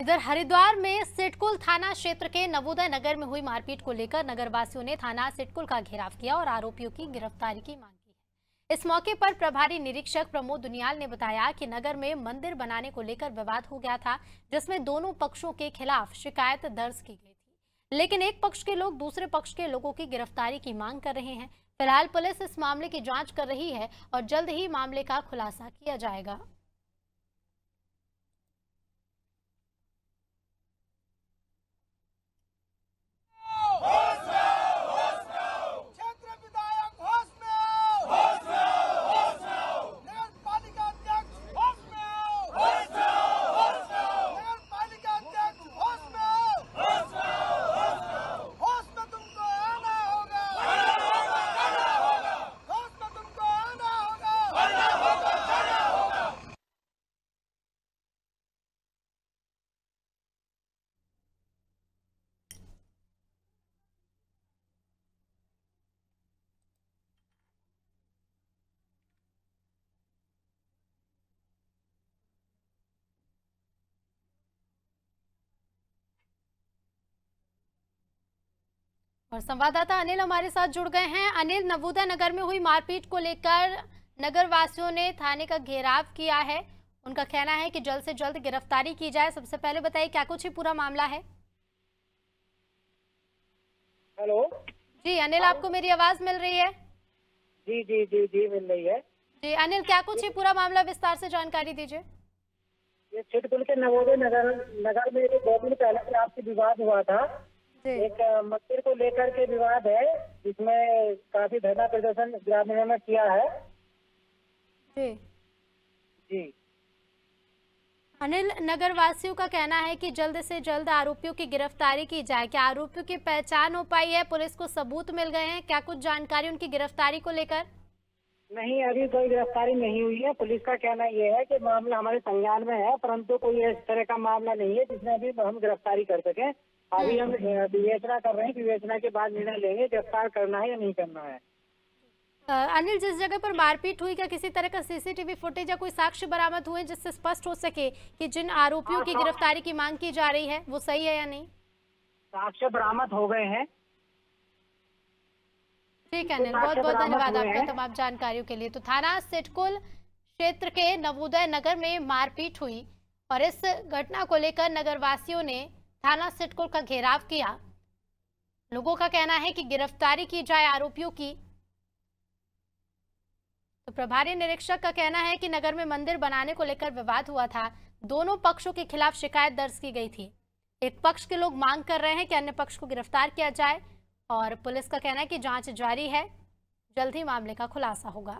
इधर हरिद्वार में सिटकुल थाना क्षेत्र के नवोदय नगर में हुई मारपीट को लेकर नगर वासियों ने थाना सिटकुल का घेराव किया और आरोपियों की गिरफ्तारी की मांग की इस मौके पर प्रभारी निरीक्षक प्रमोद दुनियाल ने बताया कि नगर में मंदिर बनाने को लेकर विवाद हो गया था, जिसमें दोनों पक्षों के खिलाफ शिकायत दर्ज की गई थी। लेकिन एक पक्ष के लोग दूसरे पक्ष के लोगों की गिरफ्तारी की मांग कर रहे हैं। फ़िलहाल पुलिस इस मामले की जाँच कर रही है और जल्द ही मामले का खुलासा किया जाएगा। और संवाददाता अनिल हमारे साथ जुड़ गए हैं। अनिल नवोदय नगर में हुई मारपीट को लेकर नगर वासियों ने थाने का घेराव किया है। उनका कहना है कि जल्द से जल्द गिरफ्तारी की जाए। सबसे पहले बताइए क्या कुछ ही पूरा मामला है? हेलो? जी अनिल आपको मेरी आवाज़ मिल रही है? जी जी जी जी मिल रही है। जी अनिल क्या कुछ ही पूरा मामला विस्तार से जानकारी दीजिए। ये छिटकुल के नवोदय नगर नगर में दो दिन पहले आपसी विवाद हुआ था। एक मंदिर को लेकर के विवाद है जिसमें काफ़ी धरना प्रदर्शन ग्रामीणों ने किया है। जी। जी। अनिल नगर वासियों का कहना है कि जल्द से जल्द आरोपियों की गिरफ्तारी की जाए। क्या आरोपियों की पहचान हो पाई है? पुलिस को सबूत मिल गए हैं? क्या कुछ जानकारी उनकी गिरफ्तारी को लेकर? नहीं अभी कोई गिरफ्तारी नहीं हुई है। पुलिस का कहना यह है कि मामला हमारे संज्ञान में है परंतु कोई इस तरह का मामला नहीं है जिसमें अभी हम गिरफ्तारी कर सके। अभी हम विवेचना कर रहे हैं विवेचना के बाद निर्णय लेंगे गिरफ़्तार करना है या नहीं करना है। अनिल जिस जगह पर मारपीट हुई क्या किसी तरह का सीसीटीवी फुटेज या कोई साक्ष्य बरामद हुए जिससे स्पष्ट हो सके कि जिन आरोपियों की गिरफ्तारी की मांग की जा रही है वो सही है या नहीं? साक्ष्य बरामद हो गए हैं। ठीक है अनिल बहुत बहुत धन्यवाद आपका तमाम जानकारियों के लिए। तो थाना सिटकुल क्षेत्र के नवोदय नगर में मारपीट हुई और इस घटना को लेकर नगर वासियों ने थाना सिटकुल का घेराव किया। लोगों का कहना है कि गिरफ्तारी की जाए आरोपियों की। तो प्रभारी निरीक्षक का कहना है कि नगर में मंदिर बनाने को लेकर विवाद हुआ था। दोनों पक्षों के खिलाफ शिकायत दर्ज की गई थी। एक पक्ष के लोग मांग कर रहे हैं कि अन्य पक्ष को गिरफ़्तार किया जाए। और पुलिस का कहना है कि जाँच जारी है। जल्द ही मामले का खुलासा होगा।